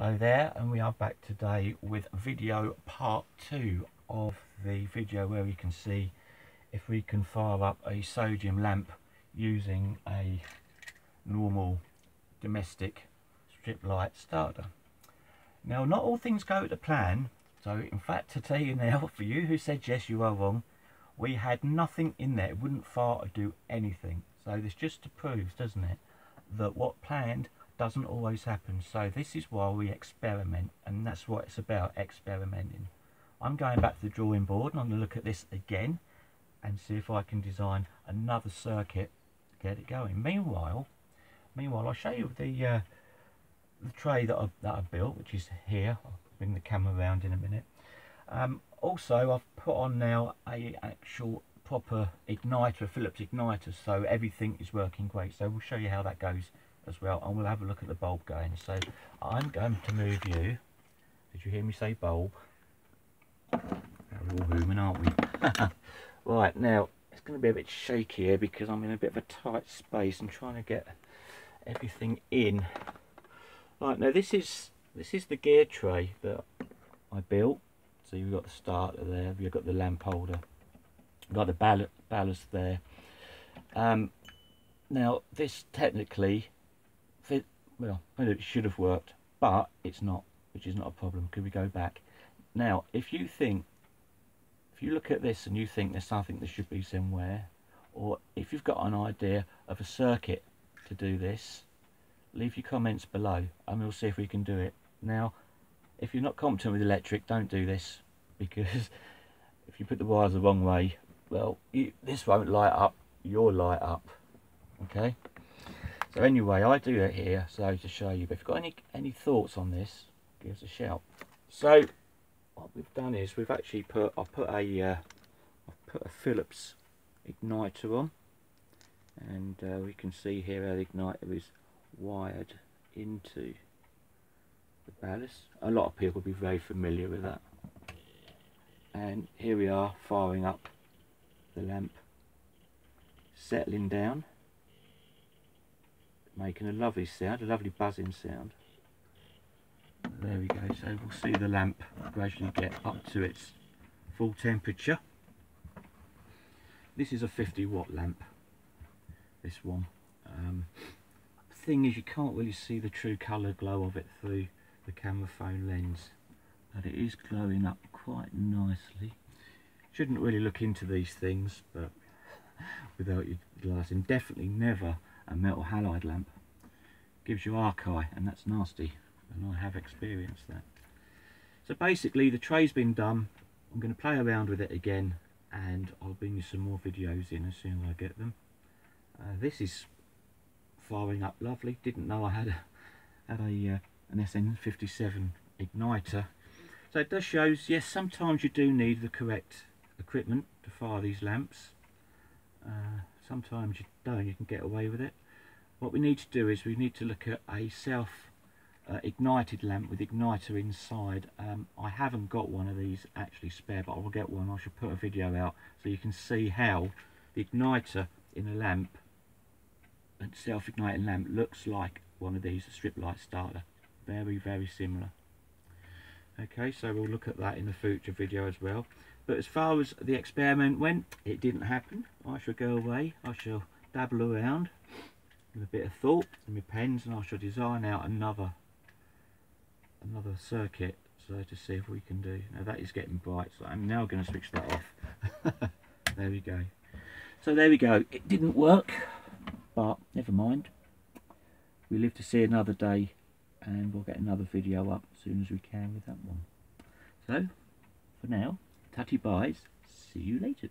Hello there and we are back today with video part 2 of the video where we can see if we can fire up a sodium lamp using a normal domestic strip light starter. Now not all things go to plan so in fact to tell you now for you who said yes you are wrong we had nothing in there it wouldn't fire or do anything so this just proves doesn't it that what planned doesn't always happen. So this is why we experiment and that's what it's about, experimenting. I'm going back to the drawing board and I'm going to look at this again and see if I can design another circuit to get it going. Meanwhile, meanwhile I'll show you the uh, the tray that I, that I built, which is here. I'll bring the camera around in a minute. Um, also, I've put on now a actual proper igniter, Philips igniter, so everything is working great. So we'll show you how that goes as well and we'll have a look at the bulb going. So I'm going to move you. Did you hear me say bulb? We're all aren't we? Right now it's going to be a bit shaky here because I'm in a bit of a tight space and trying to get everything in. Right now this is this is the gear tray that I built. So you've got the starter there you've got the lamp holder you've got the ball ballast there. Um, now this technically well, it should have worked, but it's not, which is not a problem. Could we go back? Now, if you think, if you look at this and you think there's something that should be somewhere, or if you've got an idea of a circuit to do this, leave your comments below and we'll see if we can do it. Now, if you're not competent with electric, don't do this because if you put the wires the wrong way, well, you, this won't light up, you'll light up. Okay? So anyway, I do it here so to show you. But if you've got any any thoughts on this, give us a shout. So what we've done is we've actually put I put a uh, I've put a Philips igniter on, and uh, we can see here how the igniter is wired into the ballast. A lot of people will be very familiar with that. And here we are firing up the lamp, settling down making a lovely sound, a lovely buzzing sound. There we go, so we'll see the lamp gradually get up to its full temperature. This is a 50 watt lamp, this one. Um, thing is you can't really see the true colour glow of it through the camera phone lens, but it is glowing up quite nicely. Shouldn't really look into these things, but without your glass, and definitely never a metal halide lamp. Gives you arc eye and that's nasty. And I have experienced that. So basically the tray's been done. I'm going to play around with it again and I'll bring you some more videos in as soon as I get them. Uh, this is firing up lovely. Didn't know I had a, had a uh, an SN57 igniter. So it does shows yes sometimes you do need the correct equipment to fire these lamps. Uh, sometimes you don't you can get away with it. What we need to do is we need to look at a self uh, ignited lamp with igniter inside. Um, I haven't got one of these actually spare but I will get one. I should put a video out so you can see how the igniter in a lamp a self-igniting lamp looks like one of these strip light starter. Very very similar okay so we'll look at that in a future video as well. But as far as the experiment went it didn't happen. I shall go away. I shall dabble around with a bit of thought and my pens and I shall design out another another circuit so to see if we can do. Now that is getting bright so I'm now going to switch that off. There we go. So there we go. It didn't work but never mind. We live to see another day and we'll get another video up as soon as we can with that one. So for now tatty buys see you later